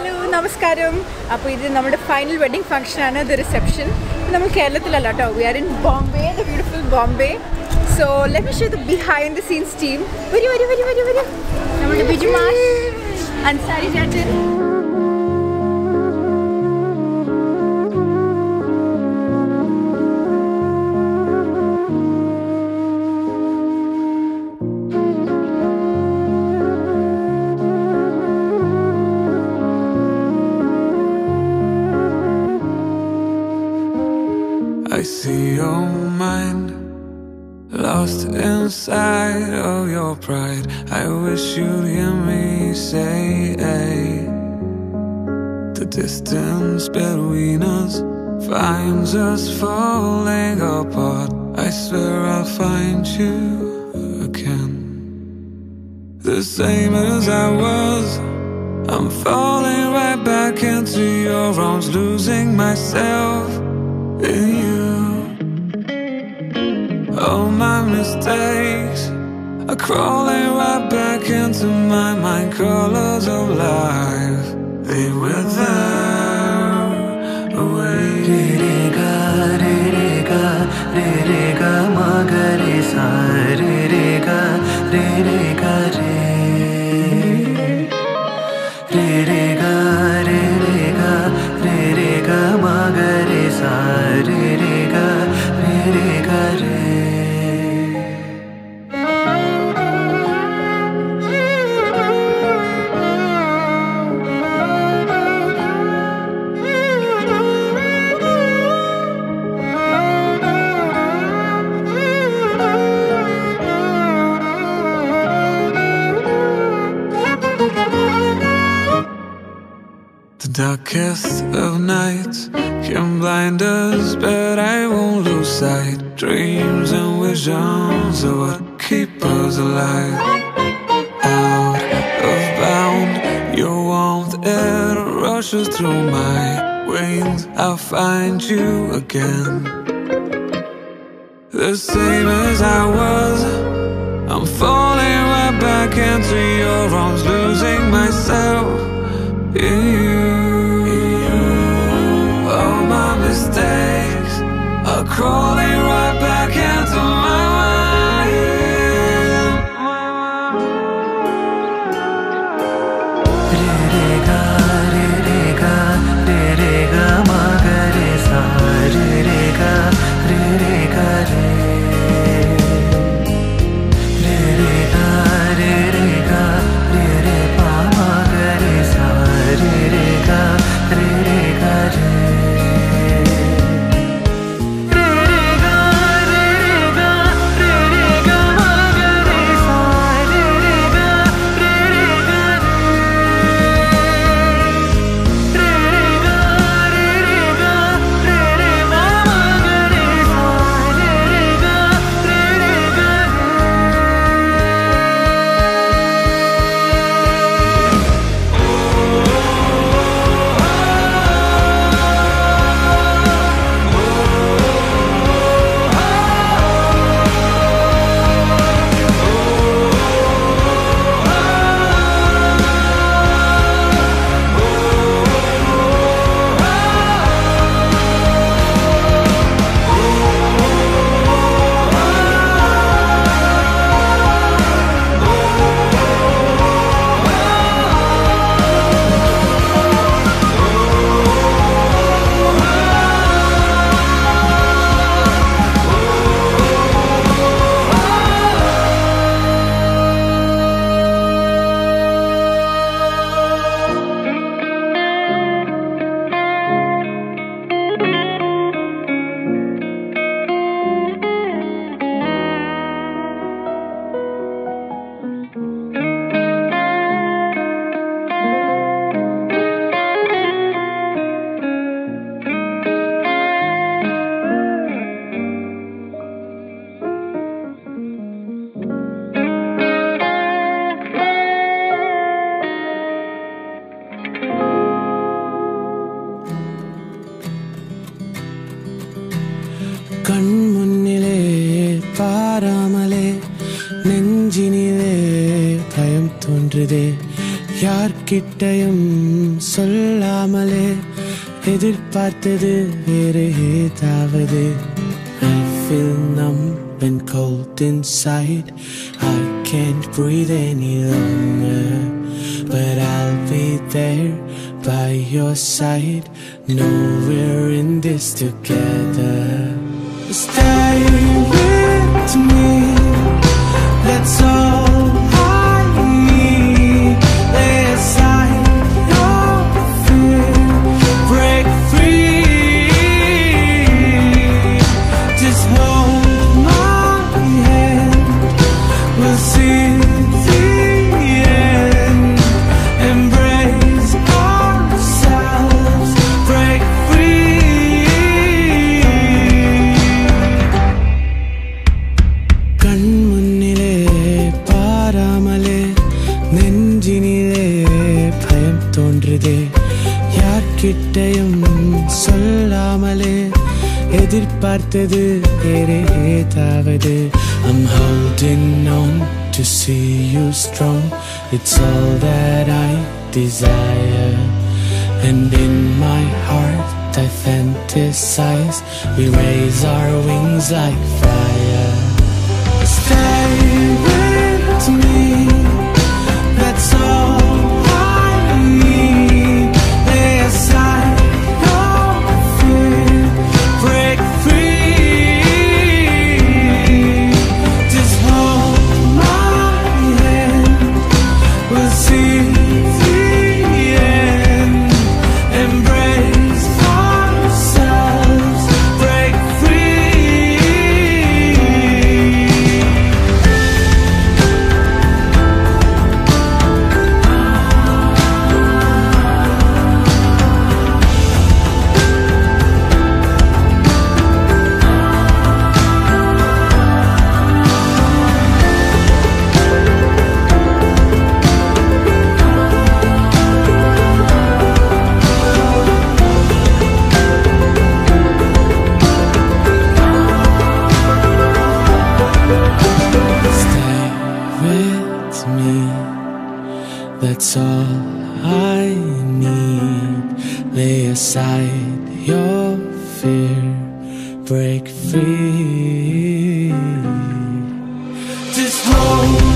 Hello നമസ്കാരം. അപ്പോൾ ഇത് നമ്മുടെ ഫൈനൽ വെഡിങ് ആണ്. ഇത് റിസപ്ഷൻ നമ്മൾ കേരളത്തിലല്ല കേട്ടോ. We are in Bombay the beautiful Bombay so let me show the behind the scenes team വരൂ വരൂ വരൂ വരൂ വരൂ. നമ്മുടെ ബിജു മാഷ് അൻസാരി ചാച്ചൻ I see your mind lost inside of your pride. I wish you'd hear me say, the distance between us finds us falling apart. I swear I'll find you again, the same as I was. I'm falling right back into your arms, losing myself mistakes Are crawling right back into my mind Colors of life. They wither away Re re ga, re re ga Re re ga ma ga re Re re ga, re re ga re Re re ga, re re ga Re re ga ma ga re Re re ga, re re ga re what keep us alive. Out of bound, your warmth it rushes through my veins. I'll find you again, the same as I was. I'm falling right back into your arms, losing myself in you. All my mistakes are crawling right back into my mind. பாராமலே நெஞ்சினிலே பயம் தோன்றுதே யார்கிட்டயும் சொல்லாமலே எதிர்பார்த்தது வேறு ஏதாவது I feel numb and cold inside I can't breathe any longer But I'll be there by your side No, we're in this together Stay எதிர்பார்த்தது வேறே ஏதாவது I'm holding on to see you strong It's all that I desire And in my heart I fantasize We raise our wings like fire Stay Lay aside your fear. Break free. Hold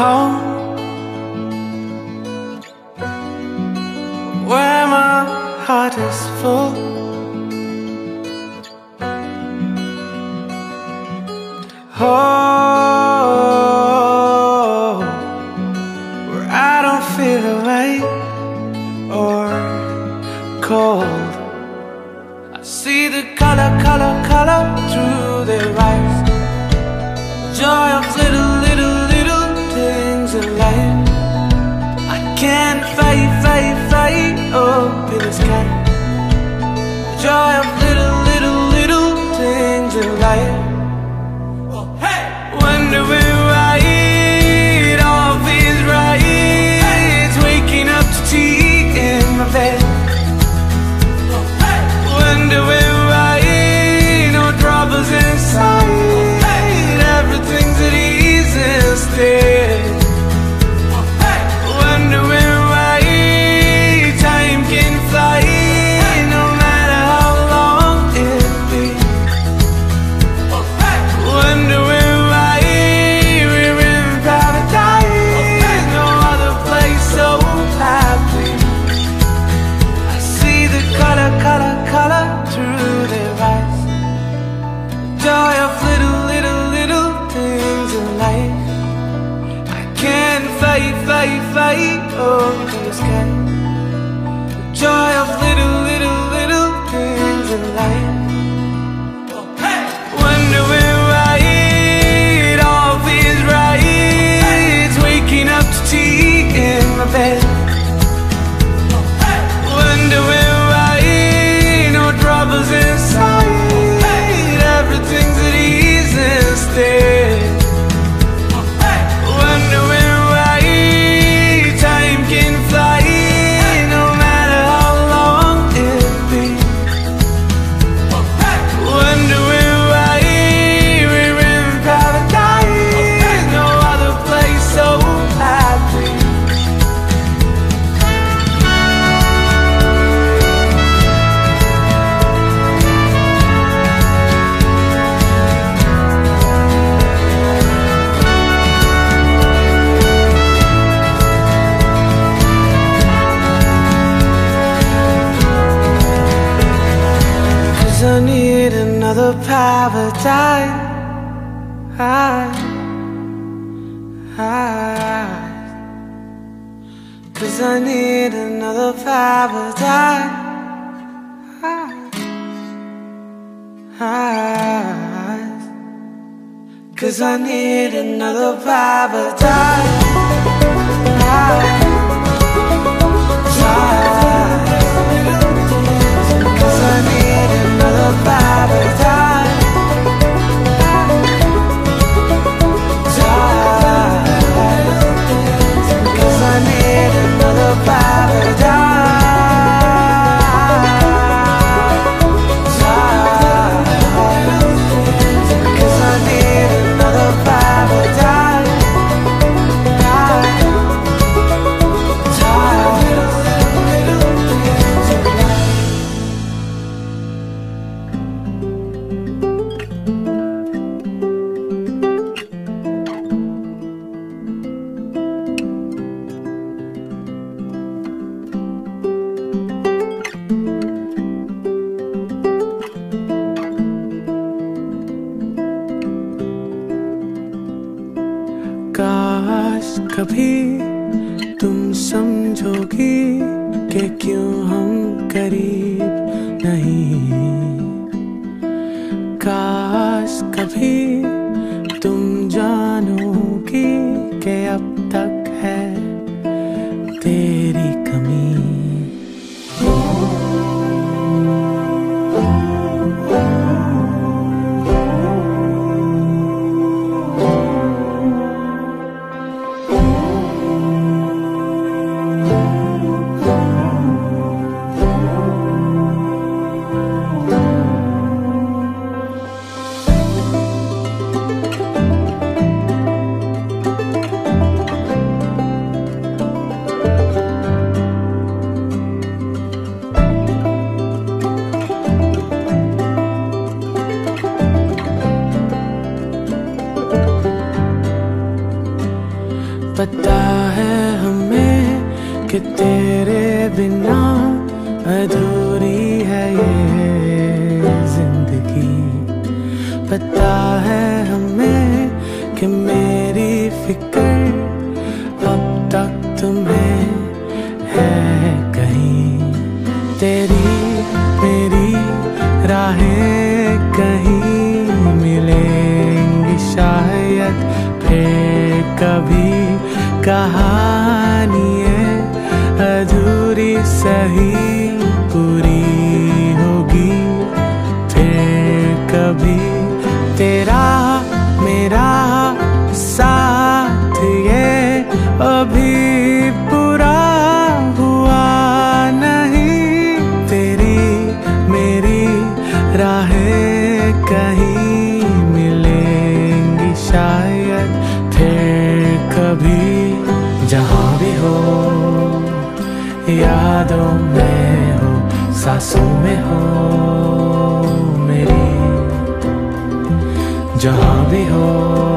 home where my heart is full. Need another paradise. Cause I need another paradise. Cause I need another paradise. Another tuck. तेरी मेरी राहें कहीं मिलेंगी शायद फिर कभी कहानियाँ अधूरी सही। राहें कहीं मिलेंगी शायद फिर कभी जहाँ भी हो। यादों में हो, सांसों में हो मेरी, जहाँ भी हो।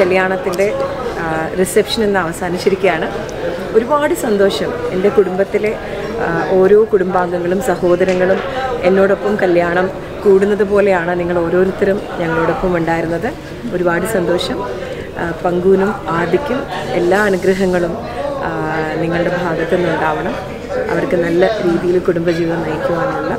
കല്യാണത്തിന്റെ റിസപ്ഷൻ ഇന്ന് അവസാനിച്ചിരിക്കുകയാണ്. ഒരുപാട് സന്തോഷം എന്റെ കുടുംബത്തിലെ ഓരോ കുടുംബാംഗങ്ങളും സഹോദരങ്ങളും എന്നോടൊപ്പം കല്യാണം കൂടുന്നത് പോലെയാണ് നിങ്ങൾ ഓരോരുത്തരും ഞങ്ങളോടൊപ്പം ഉണ്ടായിരുന്നത്. ഒരുപാട് സന്തോഷം. പങ്കുവിനും ആദിക്കും എല്ലാ അനുഗ്രഹങ്ങളും നിങ്ങളുടെ ഭാഗത്തു നിന്നുണ്ടാവണം. അവർക്ക് നല്ല രീതിയിൽ കുടുംബജീവിതം നയിക്കുവാനുള്ള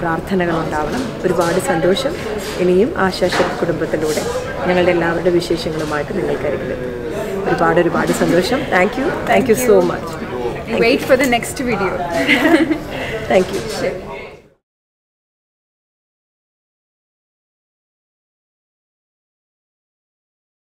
പ്രാർത്ഥനകളുണ്ടാവണം. ഒരുപാട് സന്തോഷം. ഇനിയും ആശാശ കുടുംബത്തിലൂടെ. ഞങ്ങളുടെ എല്ലാവരുടെ വിശേഷങ്ങളുമായിട്ട് നിങ്ങൾക്കരികിലെത്തും ഒരുപാട് ഒരുപാട് സന്തോഷം. Thank you thank you so much wait for the next video thank you